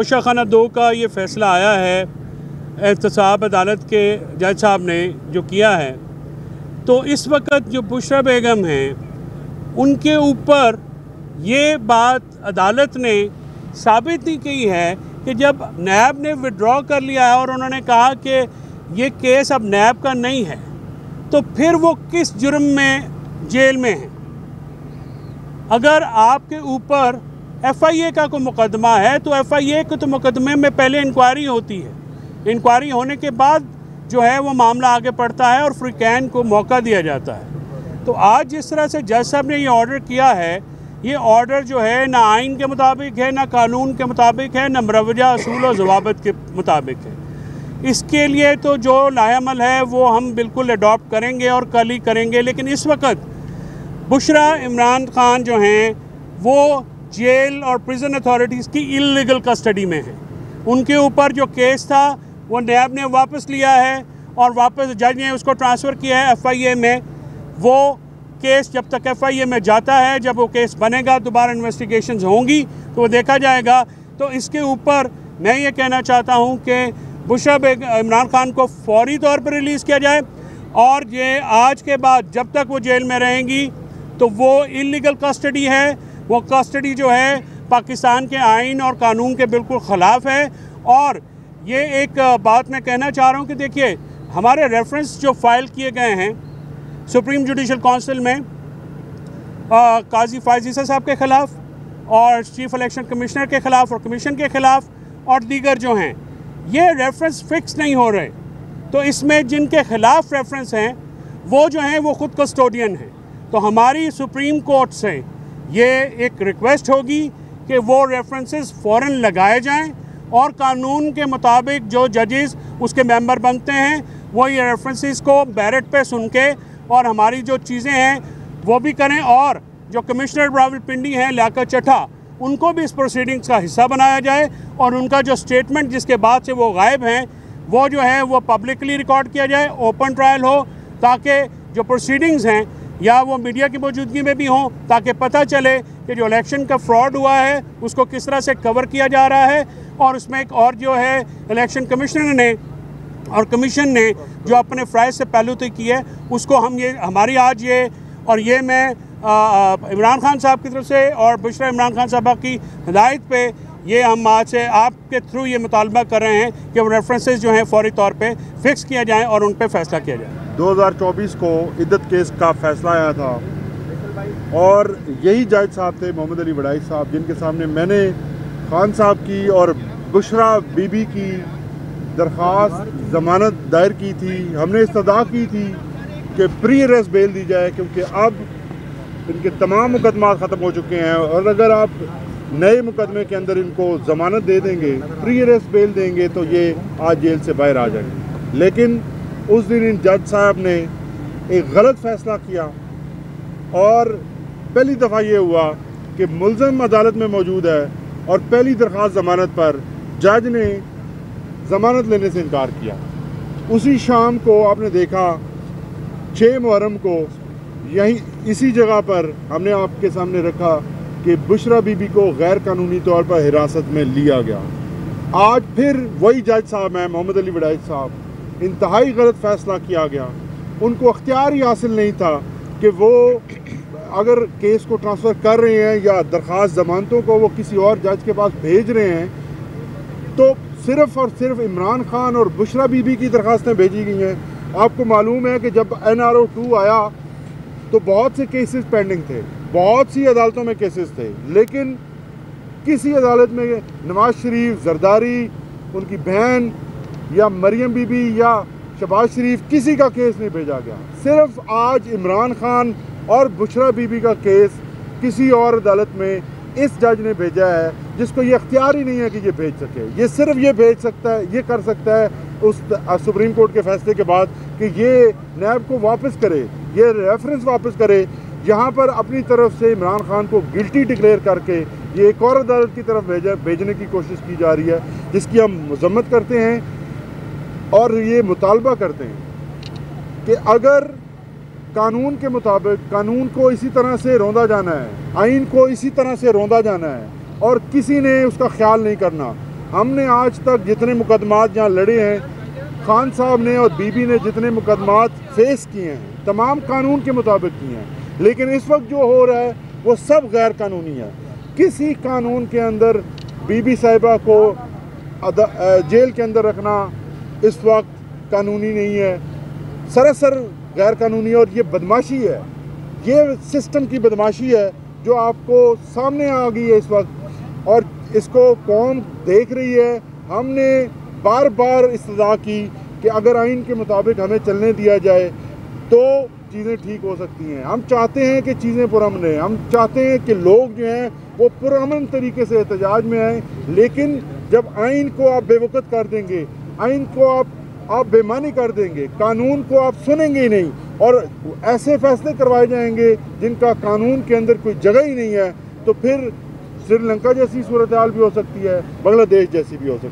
तोशा खाना दो का ये फ़ैसला आया है एहतसाब अदालत के जज साहब ने जो किया है। तो इस वक्त जो बुशरा बेगम हैं, उनके ऊपर ये बात अदालत ने साबित ही की है कि जब नैब ने विड्रॉ कर लिया है और उन्होंने कहा कि ये केस अब नैब का नहीं है तो फिर वो किस जुर्म में जेल में है? अगर आपके ऊपर एफआईए का कोई मुकदमा है तो एफआईए के तो मुकदमे में पहले इंक्वायरी होती है। इंक्वायरी होने के बाद जो है वो मामला आगे बढ़ता है और फ्रिकैन को मौका दिया जाता है। तो आज जिस तरह से जज साहब ने ये ऑर्डर किया है, ये ऑर्डर जो है ना आइन के मुताबिक है, ना कानून के मुताबिक है, ना मरवजा, असूल और जवाबत के मुताबिक है। इसके लिए तो जो लायामल है वो हम बिल्कुल अडॉप्ट करेंगे और कल ही करेंगे, लेकिन इस वक्त बुशरा इमरान खान जो हैं, वो जेल और प्रिजन अथॉरिटीज़ की इलीगल कस्टडी में है। उनके ऊपर जो केस था, वो नैब ने वापस लिया है और वापस जज ने उसको ट्रांसफ़र किया है एफआईए में। वो केस जब तक एफआईए में जाता है, जब वो केस बनेगा, दोबारा इन्वेस्टिगेशन होंगी तो वो देखा जाएगा। तो इसके ऊपर मैं ये कहना चाहता हूँ कि बुशरा इमरान खान को फौरी तौर पर रिलीज़ किया जाए और ये आज के बाद जब तक वो जेल में रहेंगी तो वो इलीगल कस्टडी है वो कस्टडी जो है पाकिस्तान के आइन और कानून के बिल्कुल ख़िलाफ़ है। और ये एक बात मैं कहना चाह रहा हूँ कि देखिए हमारे रेफरेंस जो फ़ाइल किए गए हैं सुप्रीम जुडिशल काउंसिल में आ, काजी फायजीसा साहब के ख़िलाफ़ और चीफ इलेक्शन कमिश्नर के ख़िलाफ़ और कमीशन के ख़िलाफ़ और दीगर जो हैं ये रेफरेंस फिक्स नहीं हो रहे। तो इसमें जिनके ख़िलाफ़ रेफरेंस हैं वो जो हैं वो ख़ुद कस्टोडियन हैं। तो हमारी सुप्रीम कोर्ट से ये एक रिक्वेस्ट होगी कि वो रेफरेंसेस फ़ौर लगाए जाएँ और कानून के मुताबिक जो जजेस उसके मेंबर बनते हैं, वो ये रेफरेंसेस को बैरट पे सुन के और हमारी जो चीज़ें हैं, वो भी करें और जो कमिश्नर रावलपिंडी हैं लियाकत चटा उनको भी इस प्रोसीडिंग्स का हिस्सा बनाया जाए और उनका जो स्टेटमेंट जिसके बाद से वो गायब हैं, वो जो है, वो पब्लिकली रिकॉर्ड किया जाए ओपन ट्रायल हो, ताकि जो प्रोसीडिंग्स हैं या वो मीडिया की मौजूदगी में भी हों, ताकि पता चले कि जो इलेक्शन का फ्रॉड हुआ है, उसको किस तरह से कवर किया जा रहा है। और उसमें एक और जो है इलेक्शन कमिश्नर ने और कमीशन ने जो अपने फ़्राइज से पहलू तय की है उसको हम ये, हमारी आज ये, और ये मैं इमरान खान साहब की तरफ़ से और बुशरा इमरान खान साहबा की हदायत पे ये हम आज से आपके थ्रू ये मुतालबा कर रहे हैं कि वो जो हैं फौरी तौर पे फिक्स किया जाए और उन पर फैसला किया जाए। 2024 को इद्दत केस का फैसला आया था। और यही जज साहब थे, मोहम्मद अली बड़ाई साहब, जिनके सामने मैंने खान साहब की और बुशरा बीबी की दरख्वास्त ज़मानत दायर की थी। हमने इस्तः की थी कि प्री अरेस्ट बेल दी जाए, क्योंकि अब इनके तमाम मुकदमा ख़त्म हो चुके हैं। और अगर आप नए मुकदमे के अंदर इनको ज़मानत दे देंगे प्री अरेस्ट बेल देंगे तो ये आज जेल से बाहर आ जाएँगे। लेकिन उस दिन इन जज साहब ने एक गलत फ़ैसला किया और पहली दफ़ा ये हुआ कि मुलम अदालत में मौजूद है और पहली दरख्वास्त ज़मानत पर जज ने ज़मानत लेने से इनकार किया। उसी शाम को आपने देखा छः मुहर्रम को यही इसी जगह पर हमने आपके सामने रखा कि बुशरा बीबी को गैर कानूनी तौर पर हिरासत में लिया गया। आज फिर वही जज साहब हैं, मोहम्मद अली वडाइज साहब। इंतहाई गलत फैसला किया गया। उनको अख्तियार ही हासिल नहीं था कि वो अगर केस को ट्रांसफ़र कर रहे हैं या दरख्वास्त ज़मानतों को वो किसी और जज के पास भेज रहे हैं तो सिर्फ़ और सिर्फ़ इमरान खान और बुशरा बीबी की दरख्वास्तें भेजी गई हैं। आपको मालूम है कि जब एन आर ओ टू आया तो बहुत से केसेस पेंडिंग थे। बहुत सी अदालतों में केसेस थे, लेकिन किसी अदालत में नवाज़ शरीफ, जरदारी, उनकी बहन, या मरियम बीबी, या शबाज शरीफ, किसी का केस नहीं भेजा गया। सिर्फ़ आज इमरान खान और बुशरा बीबी का केस किसी और अदालत में इस जज ने भेजा है, जिसको ये अख्तियार ही नहीं है कि ये भेज सके। ये सिर्फ़ ये भेज सकता है, ये कर सकता है उस सुप्रीम कोर्ट के फैसले के बाद कि ये नैब को वापस करे, ये रेफरेंस वापस करे यहाँ पर अपनी तरफ़ से इमरान खान को गिल्टी डिक्लेयर करके ये एक और अदालत की तरफ़ भेजा, भेजने की कोशिश की जा रही है, जिसकी हम मजम्मत करते हैं और ये मुतालबा करते हैं कि अगर कानून के मुताबिक, कानून को इसी तरह से रौंदा जाना है आइन को इसी तरह से रौंदा जाना है, और किसी ने उसका ख्याल नहीं करना, हमने आज तक जितने मुकदमात जहाँ लड़े हैं, खान साहब ने और बीबी ने जितने मुकदमात फेस किए हैं, तमाम कानून के मुताबिक किए हैं लेकिन इस वक्त जो हो रहा है, वो सब गैर कानूनी है। किसी कानून के अंदर बीबी साहिबा को जेल के अंदर रखना इस वक्त कानूनी नहीं है। सरासर गैर कानूनी और ये बदमाशी है। ये सिस्टम की बदमाशी है जो आपको सामने आ गई है इस वक्त। और इसको कौम देख रही है? हमने बार बार इस्तः की कि अगर आइन के मुताबिक हमें चलने दिया जाए तो चीज़ें ठीक हो सकती हैं। हम चाहते हैं कि चीज़ें पुरमन रहें। हम चाहते हैं कि लोग जो हैं, वो पुरमन तरीके से एहतजाज में आएँ, लेकिन जब आइन को आप बेवकत कर देंगे, आइन को आप आप बेमानी कर देंगे, कानून को आप सुनेंगे ही नहीं, और ऐसे फैसले करवाए जाएँगे जिनका कानून के अंदर कोई जगह ही नहीं है तो फिर श्रीलंका जैसी सूरत हाल भी हो सकती है, बांग्लादेश जैसी भी हो सकती है।